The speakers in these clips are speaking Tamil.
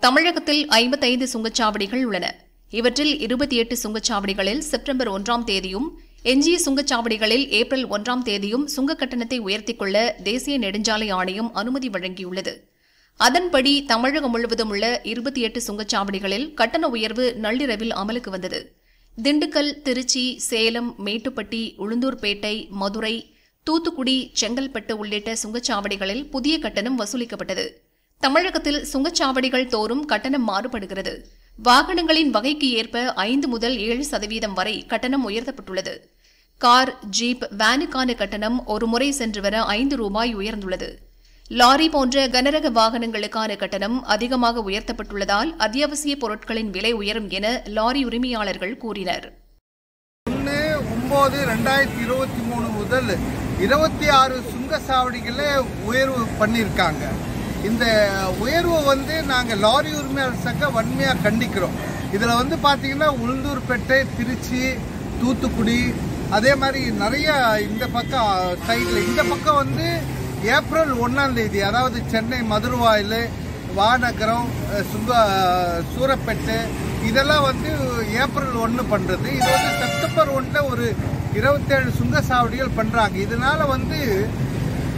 தமிழகத்தில் ஐம்பத்தைந்து சுங்கச்சாவடிகள் உள்ளன. இவற்றில் இருபத்தி எட்டு சுங்கச்சாவடிகளில் செப்டம்பர் ஒன்றாம் தேதியும் எஞ்சிய சுங்கச்சாவடிகளில் ஏப்ரல் ஒன்றாம் தேதியும் சுங்கக் கட்டணத்தை உயர்த்திக் கொள்ள தேசிய நெடுஞ்சாலை ஆணையம் அனுமதி வழங்கியுள்ளது. அதன்படி தமிழகம் முழுவதும் உள்ள இருபத்தி எட்டு சுங்கச்சாவடிகளில் கட்டண உயர்வு நள்ளிரவில் அமலுக்கு வந்தது. திண்டுக்கல் திருச்சி சேலம் மேட்டுப்பட்டி உளுந்தூர்பேட்டை மதுரை தூத்துக்குடி செங்கல்பட்டு உள்ளிட்ட சுங்கச்சாவடிகளில் புதிய கட்டணம் வசூலிக்கப்பட்டது. தமிழகத்தில் சுங்கச்சாவடிகள் தோறும் கட்டணம் மாறுபடுகிறது. வாகனங்களின் வகைக்கு ஏற்ப ஐந்து முதல் ஏழு சதவீதம் வரை கட்டணம் உயர்த்தப்பட்டுள்ளது. கார் ஜீப் வேனுக்கான கட்டணம் ஒரு முறை சென்று வர ஐந்து ரூபாய் உயர்ந்துள்ளது. லாரி போன்ற கனரக வாகனங்களுக்கான கட்டணம் அதிகமாக உயர்த்தப்பட்டுள்ளதால் அத்தியாவசிய பொருட்களின் விலை உயரும் என லாரி உரிமையாளர்கள் கூறினர். ஒன்று ஒம்பது ரெண்டாயிரத்தி இருபத்தி மூணு முதல் இருபத்தி ஆறு சுங்கச்சாவடிகளில் உயர்வு பண்ணியிருக்காங்க. இந்த உயர்வை வந்து நாங்கள் லாரி உரிமையாளர் சங்கம் வன்மையாக கண்டிக்கிறோம். இதில் வந்து பார்த்தீங்கன்னா உளுந்தூர்பேட்டை திருச்சி தூத்துக்குடி அதே மாதிரி நிறைய இந்த பக்கம் சைடில் இந்த பக்கம் வந்து ஏப்ரல் ஒன்றாம் தேதி அதாவது சென்னை மதுரவாயில் வானகரம் சுங்க சூரப்பேட்டு சூரப்பேட்டை இதெல்லாம் வந்து ஏப்ரல் ஒன்று பண்ணுறது இது வந்து செப்டம்பர் ஒன்றில் ஒரு இருபத்தேழு சுங்கச்சாவடிகள் பண்ணுறாங்க இதனால் வந்து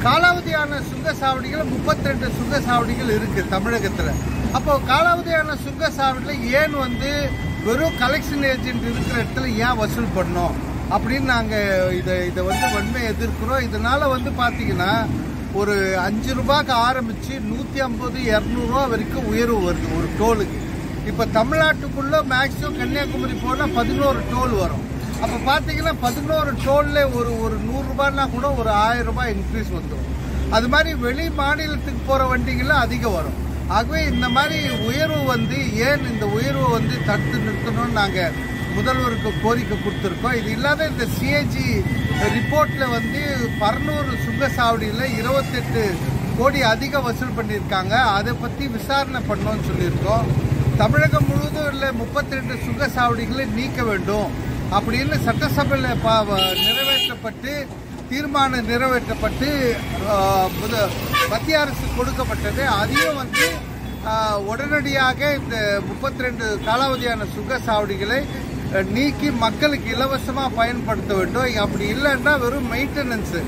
காலாவதியான சுங்கச்சாவடிகள் முப்பத்தி ரெண்டு சுங்கச்சாவடிகள் இருக்குது தமிழகத்தில். அப்போ காலாவதியான சுங்கச்சாவடியில் ஏன் வந்து வெறும் கலெக்ஷன் ஏஜென்ட் இருக்கிற இடத்துல ஏன் வசூல் பண்ணோம்? அப்படின்னு நாங்கள் இதை இதை வந்து வன்மை எதிர்க்கிறோம். இதனால வந்து பார்த்தீங்கன்னா ஒரு அஞ்சு ரூபாய்க்கு ஆரம்பித்து நூற்றி ஐம்பது இரநூறுவா வரைக்கும் உயர்வு வருது ஒரு டோலுக்கு. இப்போ தமிழ்நாட்டுக்குள்ளே மேக்ஸிமம் கன்னியாகுமரி போனால் பதினோரு டோல் வரும். அப்போ பார்த்தீங்கன்னா பதினோரு டோல்ல ஒரு ஒரு நூறுரூபான்னா கூட ஒரு ஆயிரம் ரூபாய் இன்க்ரீஸ் வந்துடும் அது மாதிரி வெளி மாநிலத்துக்கு போகிற வண்டிகள்லாம் அதிகம் வரும். ஆகவே இந்த மாதிரி உயர்வு வந்து ஏன் இந்த உயர்வை வந்து தடுத்து நிறுத்தணும்னு நாங்கள் முதல்வருக்கு கோரிக்கை கொடுத்துருக்கோம். இது இல்லாத இந்த சிஏஜி ரிப்போர்ட்டில் வந்து பரநூறு சுங்கசாவடியில் இருபத்தெட்டு கோடி அதிக வசூல் பண்ணியிருக்காங்க. அதை பற்றி விசாரணை பண்ணோம்னு சொல்லியிருக்கோம். தமிழகம் முழுவதும் இல்லை முப்பத்தி ரெண்டு சுங்கசாவடிகளை நீக்க வேண்டும். அப்படின்னு சட்டசபையில் பா நிறைவேற்றப்பட்டு தீர்மானம் நிறைவேற்றப்பட்டு மத்திய அரசு கொடுக்கப்பட்டது. அதையும் வந்து உடனடியாக இந்த முப்பத்தி ரெண்டு காலாவதியான சுங்கச்சாவடிகளை சாவடிகளை நீக்கி மக்களுக்கு இலவசமாக பயன்படுத்த வேண்டும். அப்படி இல்லைன்னா வெறும் மெயின்டெனன்ஸு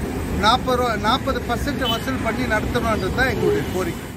நாற்பது ரூபா நாற்பது பர்சன்ட் வசூல் பண்ணி நடத்தணுன்றது தான் எங்களுடைய கோரிக்கை.